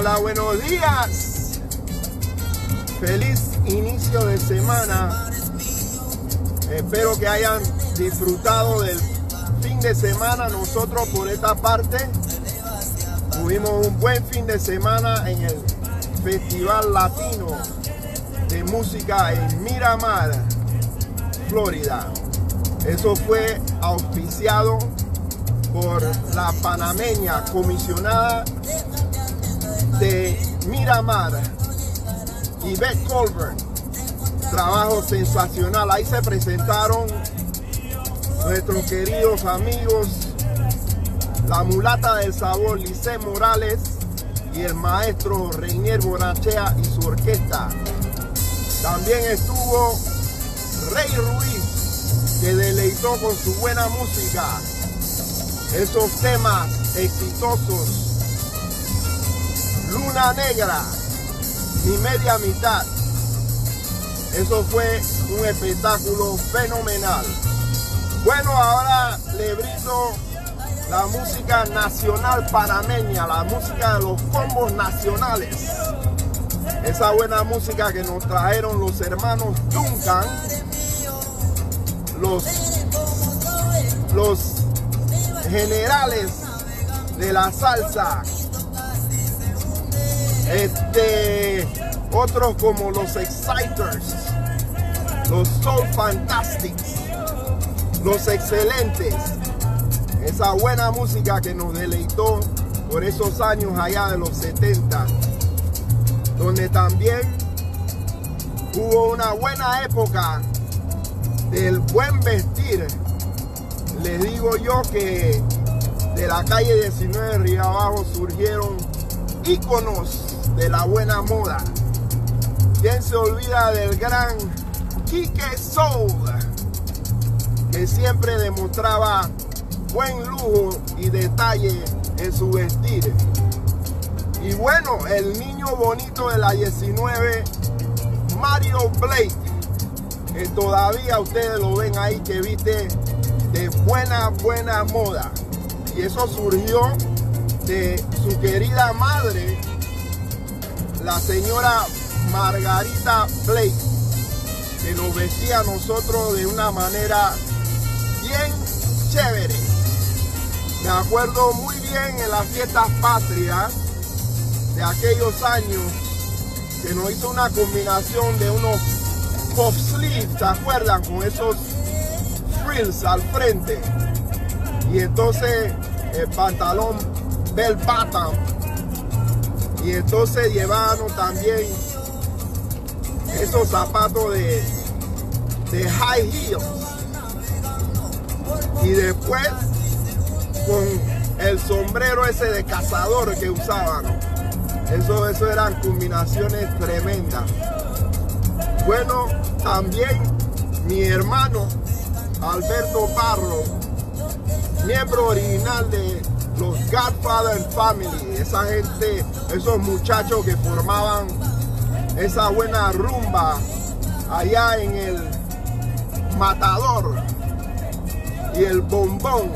Hola, buenos días. Feliz inicio de semana. Espero que hayan disfrutado del fin de semana. Nosotros por esta parte tuvimos un buen fin de semana en el Festival Latino de Música en Miramar, Florida. Eso fue auspiciado por la panameña comisionada de Miramar, Yvette Colbert. Trabajo sensacional. Ahí se presentaron nuestros queridos amigos, la mulata del sabor, Lice Morales y el maestro Reinier Bonachea y su orquesta. También estuvo Rey Ruiz, que deleitó con su buena música esos temas exitosos. Negra, mi media mitad. Eso fue un espectáculo fenomenal. Bueno, ahora le brindo la música nacional panameña, la música de los combos nacionales. Esa buena música que nos trajeron los hermanos Duncan, los, los generales de la salsa. Este, otros como los Exciters, los Soul Fantastics, los Excelentes. Esa buena música que nos deleitó por esos años allá de los 70, donde también hubo una buena época del buen vestir. Les digo yo que de la calle 19 de Río Abajo surgieron íconos de la buena moda. ¿Quién se olvida del gran Quique Soul? Que siempre demostraba buen lujo y detalle en su vestir. Y bueno, el niño bonito de la 19, Mario Blake, que todavía ustedes lo ven ahí que viste de buena, buena moda. Y eso surgió de su querida madre, la señora Margarita Blake, que nos vestía a nosotros de una manera bien chévere. Me acuerdo muy bien en las fiestas patrias de aquellos años que nos hizo una combinación de unos pop sleeves, ¿se acuerdan? Con esos frills al frente. Y entonces el pantalón bell bottom. Y entonces llevábamos también esos zapatos de, de high heels. Y después con el sombrero ese de cazador que usaban. Eso, eso eran combinaciones tremendas. Bueno, también mi hermano Alberto Parro, miembro original de los Godfather Family, esa gente, esos muchachos que formaban esa buena rumba allá en el Matador y el Bombón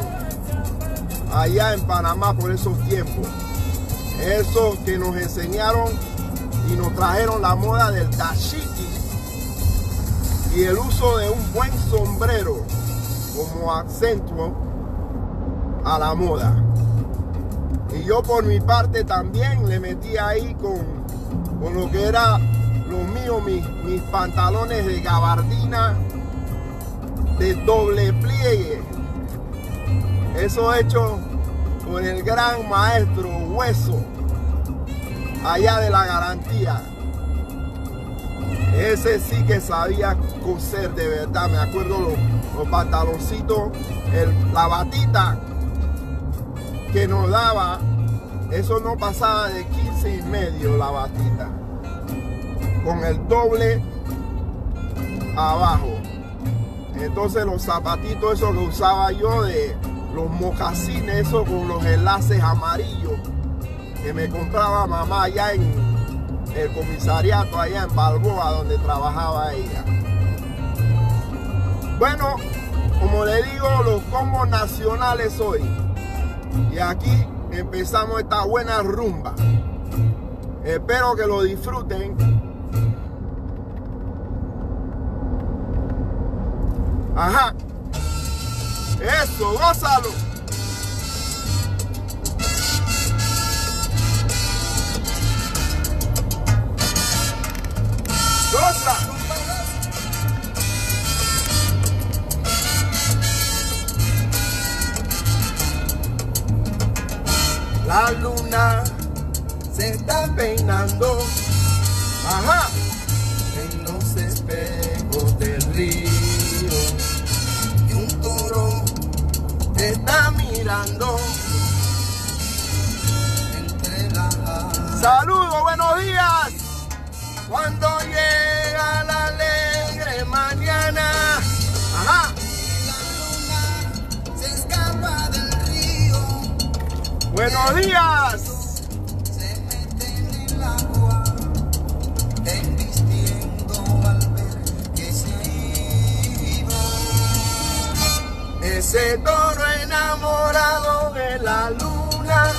allá en Panamá por esos tiempos. Esos que nos enseñaron y nos trajeron la moda del dashiki y el uso de un buen sombrero como acento a la moda. Yo por mi parte también le metí ahí con, con lo que era lo mío, mis, mis pantalones de gabardina de doble pliegue. Eso hecho por el gran maestro Hueso, allá de la garantía. Ese sí que sabía coser de verdad. Me acuerdo los, los pantaloncitos, el, la batita que nos daba. Eso no pasaba de 15 y medio la batita. Con el doble abajo. Entonces los zapatitos esos que usaba yo de los mocasines, esos con los enlaces amarillos que me compraba mamá allá en el comisariato, allá en Balboa, donde trabajaba ella. Bueno, como le digo, los combos nacionales hoy. Y aquí empezamos esta buena rumba. Espero que lo disfruten. Ajá. Eso, gózalo. Goza. La luna se está peinando. Ajá. En los espejos del río. Y un toro te está mirando. Entre las Saludos, buenos días. Cuando llega la Buenos días. se mete en el agua, embistiendo al ver que se ido. Ese toro enamorado de la luna.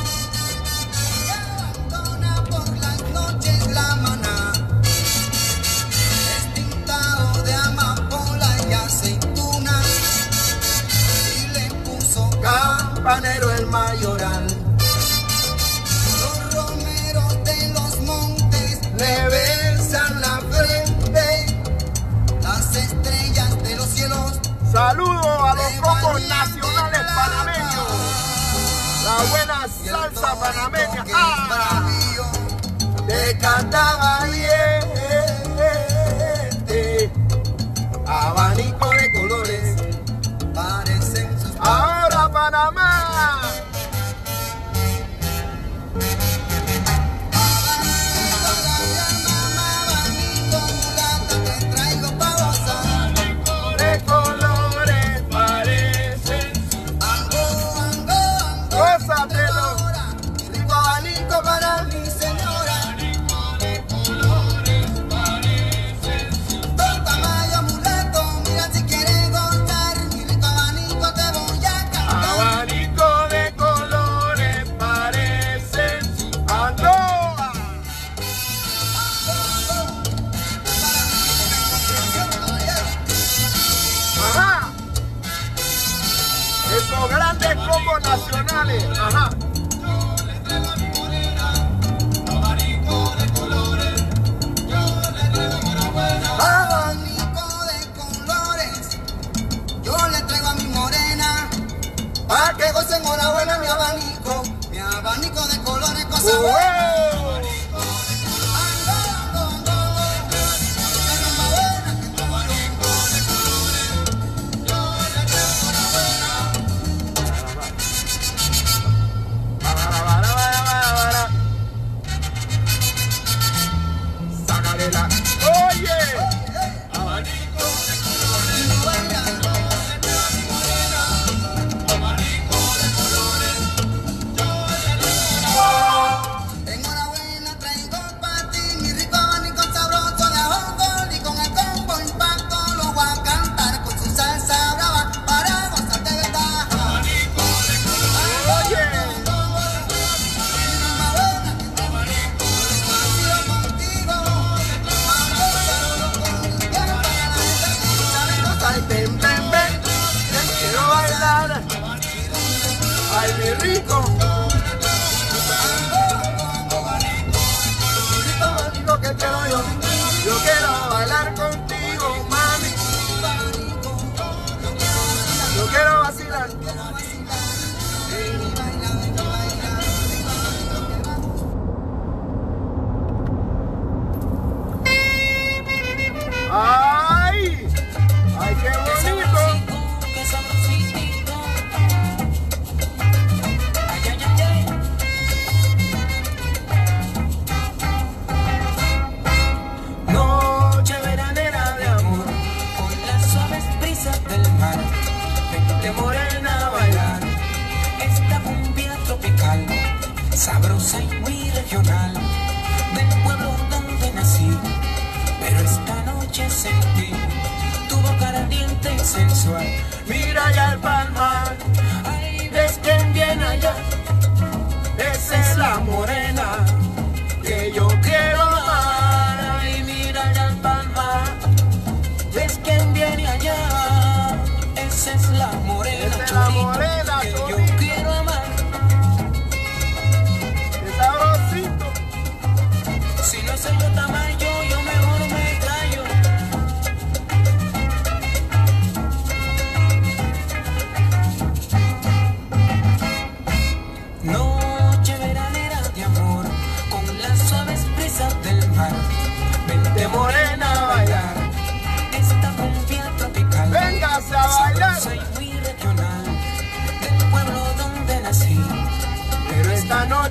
Y abandona por las noches la maná, despintado de amapola y aceitunas, y le puso Campanero el mayoral. Besan la frente. las estrellas de los cielos. Saludos a los cocos nacionales panameños. La buena salsa panameña. ¡Ah! Te cantaba bien. Quiero vacilar. ¡Ay! Es la morena, es la morena que chorito. yo quiero amar. Qué sabrosito. Si no se nota más.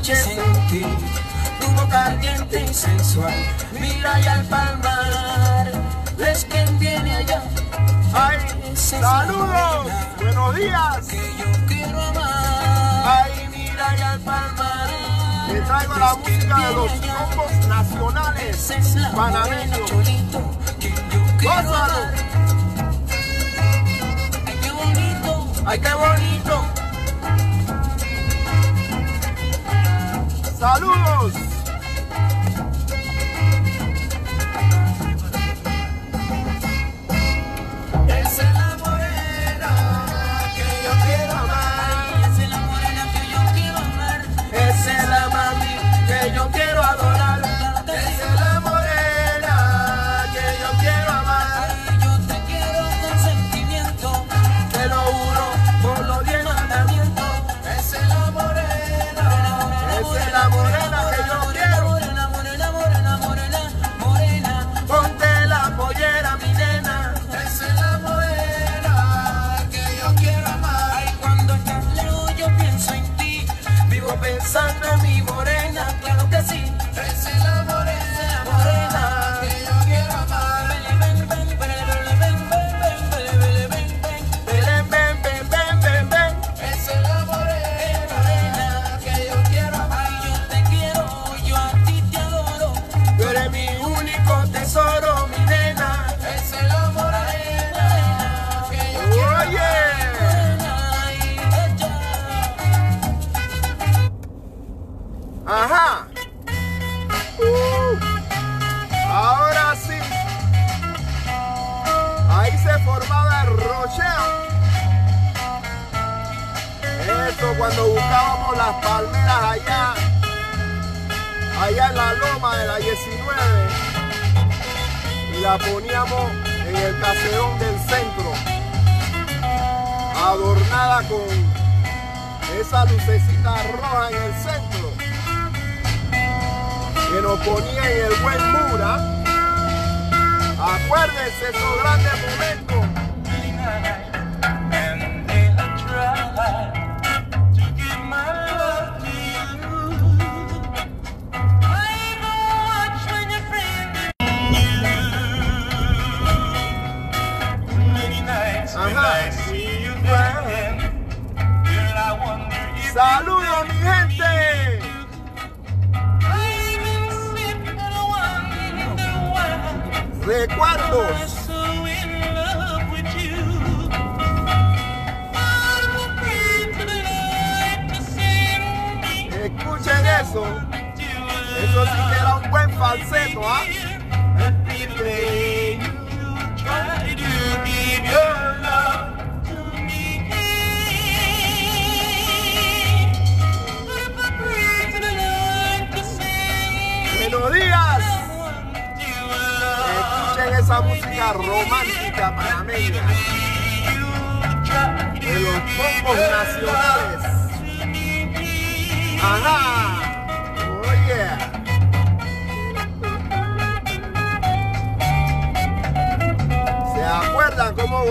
noche sentí tu boca ardiente y sensual. Mira allá al palmar, ves quien viene allá. Ay, saludos, buenos días. Que yo quiero amar. Ay, mira allá al palmar. Te traigo la música de los combos nacionales panameños. Gózalo. Ay, qué bonito. Ay, qué bonito. ¡Saludos!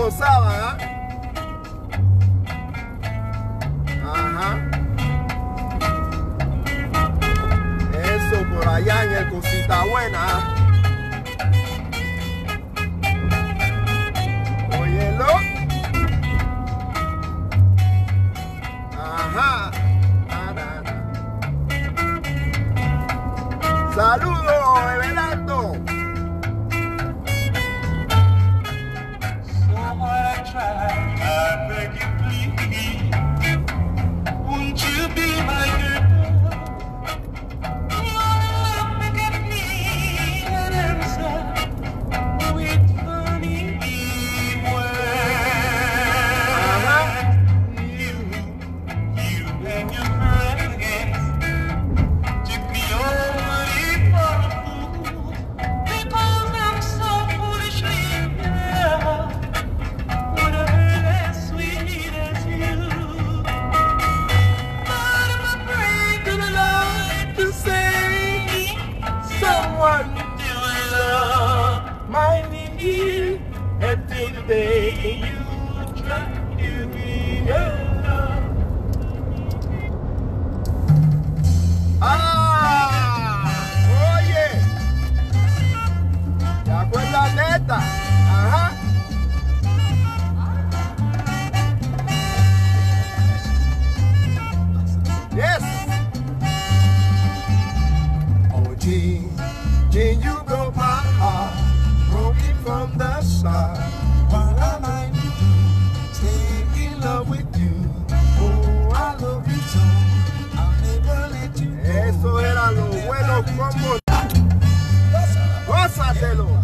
Gonçala, né? Gómez, Gómez, Gómez,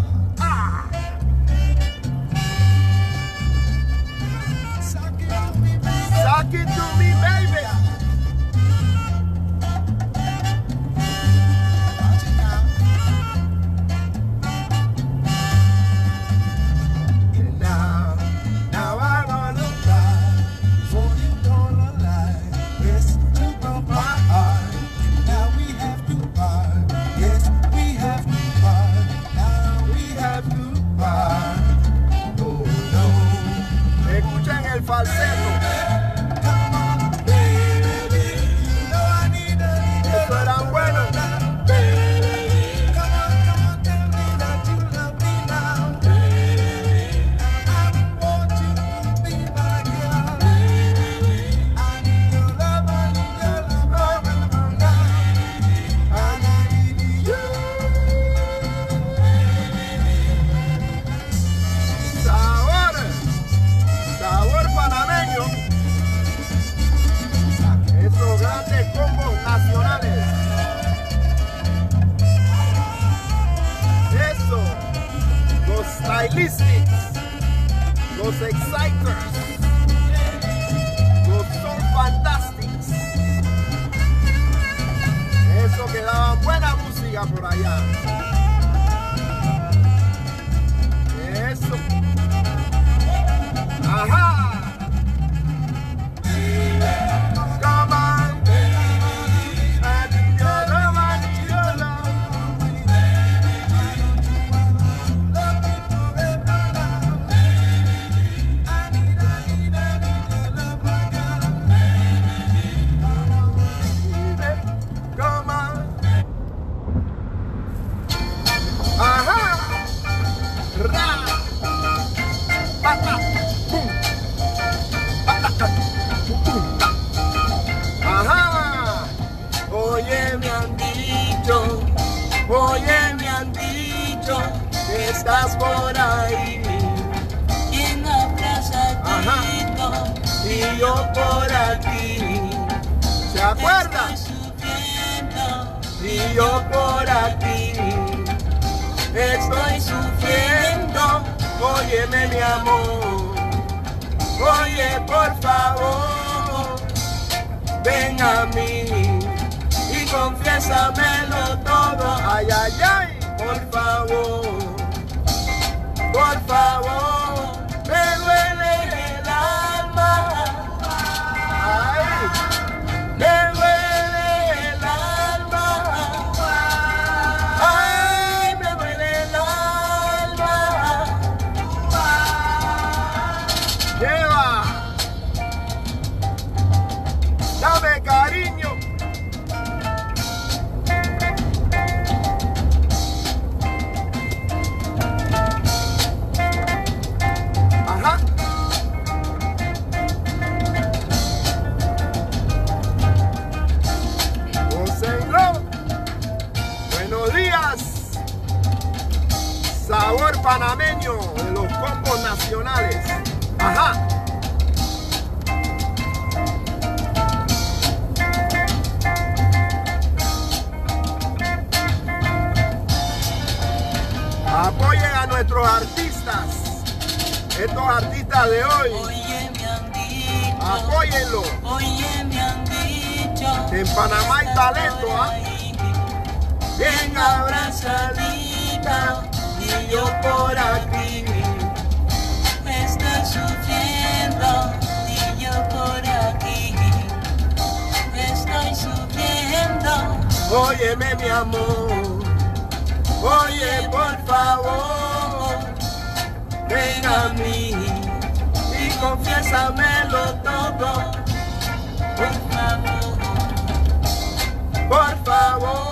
estás por ahí. Y en la y yo por aquí. ¿Se acuerda? Y yo por aquí. Estoy sufriendo. Óyeme mi amor. Oye, por favor. Ven a mí y confiésamelo todo, ay, ay, ay, por favor por favor. Óyeme mi amor, oye por favor, ven a mí y confiésamelo todo, por favor, por favor.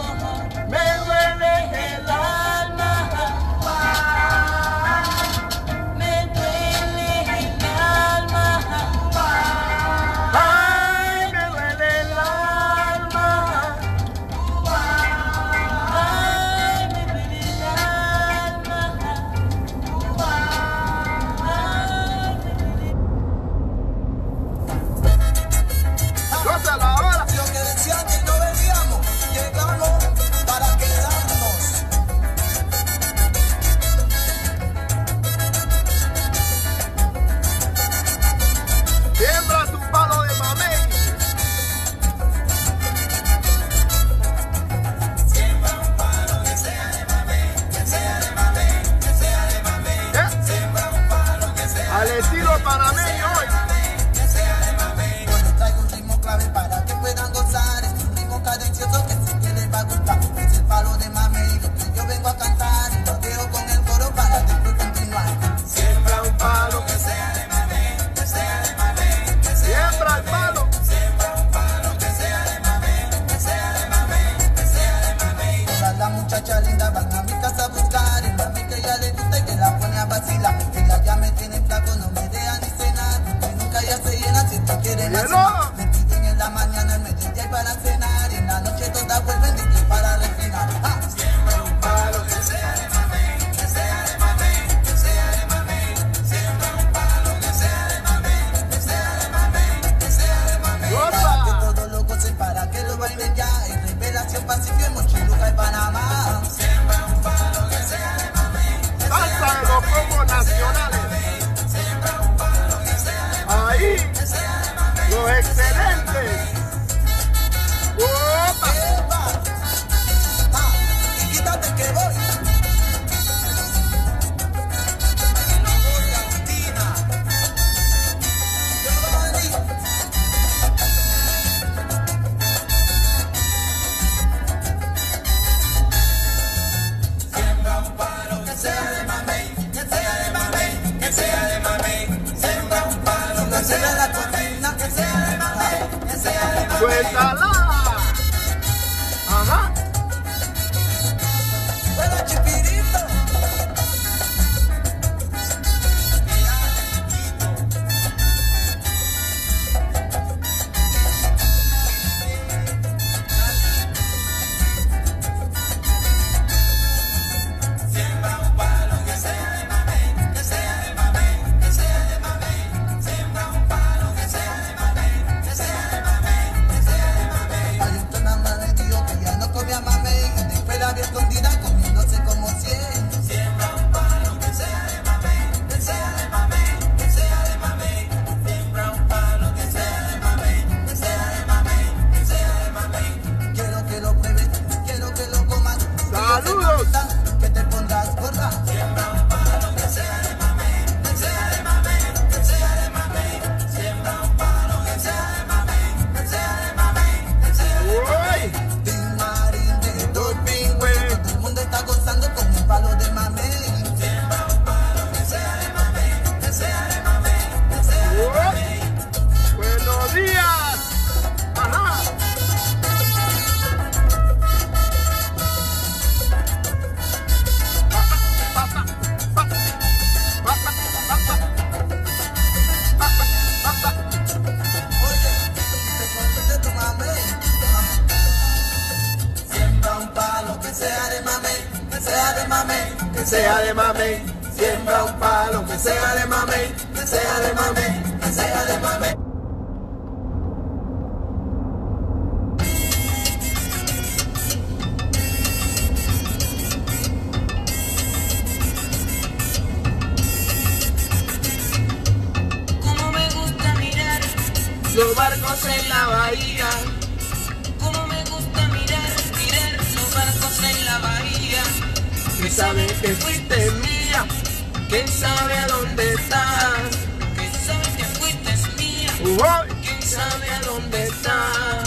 ¿Quién sabe a dónde está?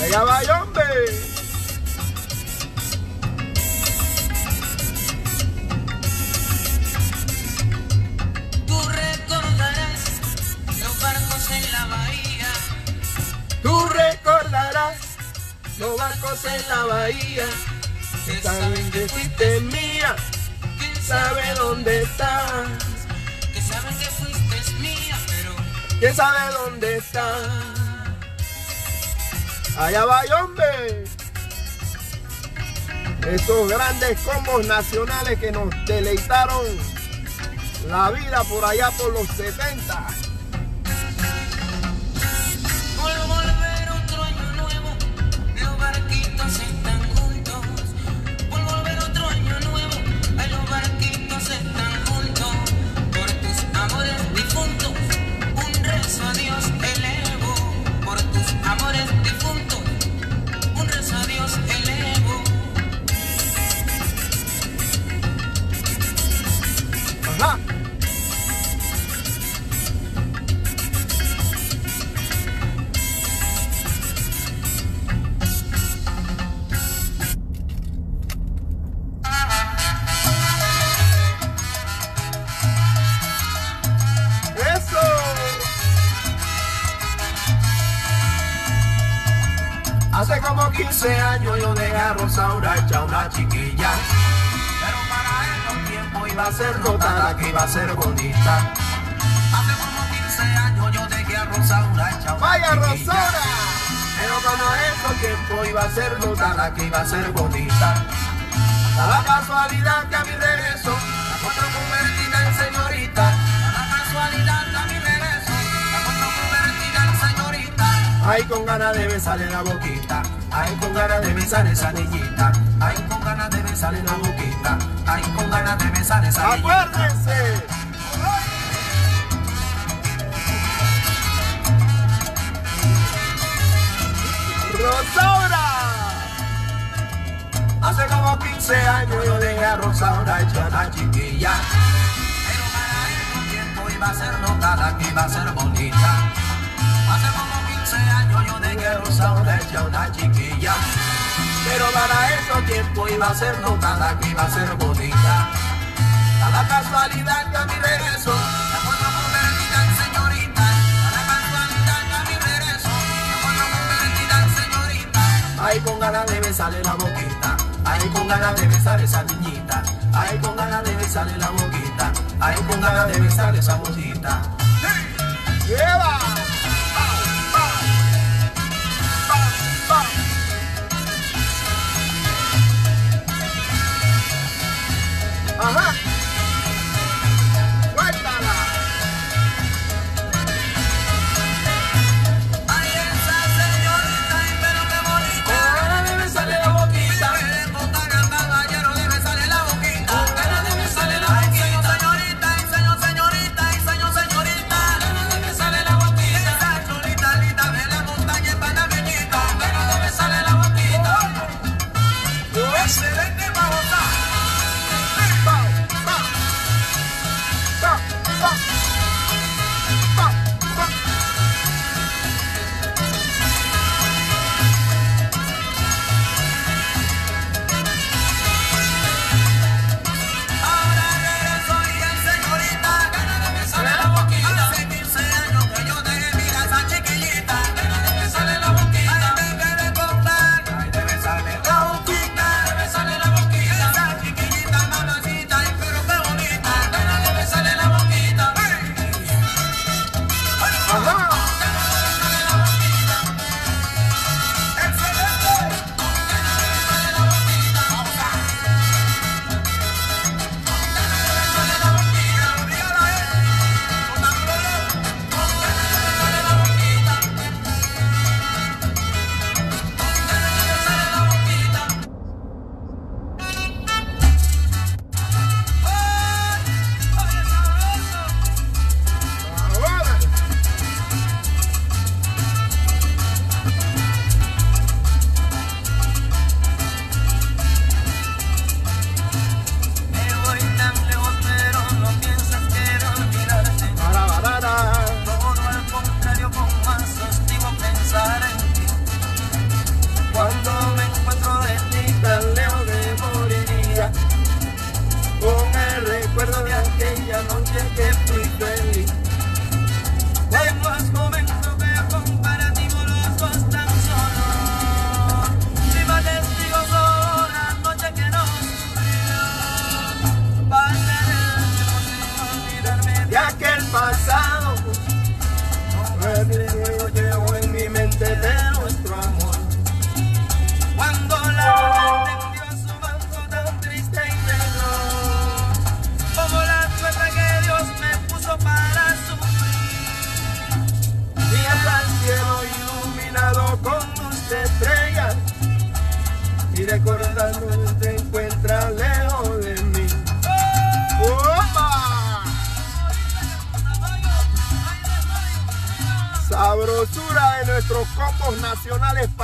Allá va, hombre. Tú recordarás los barcos en la bahía. Tú recordarás los barcos en la bahía. Que saben que fuiste mía. ¿Quién sabe dónde está? ¿Quién sabe dónde estás? Allá va, hombre. Esos grandes combos nacionales que nos deleitaron la vida por allá por los 70. Ay, con ganas de besarle la boquita. Ay, con ganas de besar esa niñita. Ay, con ganas de besarle la boquita. Ay, con ganas de besar esa niñita. ¡Acuérdense! ¡Rosaura! Hace como 15 años yo dejé a Rosaura hecha una chiquilla. Pero para estos tiempos iba a ser notada que iba a ser bonita. Hace como 15 años yo dejé a Rosaura hecha una chiquilla. Pero para esos tiempos iba a ser notada que iba a ser bonita. Da la casualidad a mi regreso la encuentro convertida en señorita. Da la casualidad a mi regreso la encuentro convertida en señorita. Ay, con ganas de besarle la boquita. Ay, con ganas de besar esa niñita. Ay, con ganas de besarle la boquita. Ay, con ganas de besarle esa mojita. ¡Lleva!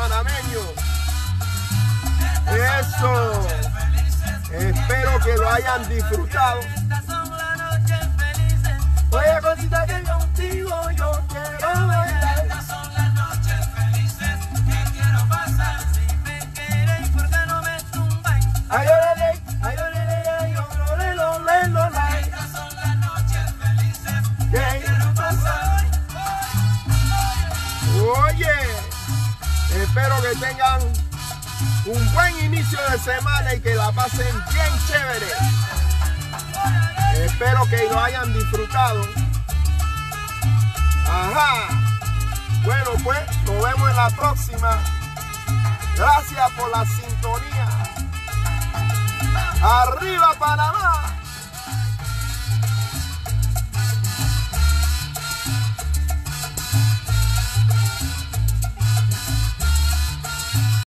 Panameños. Eso. Espero que lo hayan disfrutado. Felices. Oye, cosita que contigo yo quiero bailar. Tengan un buen inicio de semana y que la pasen bien chévere. Espero que lo hayan disfrutado. Ajá. Bueno, pues nos vemos en la próxima. Gracias por la sintonía. Arriba Panamá.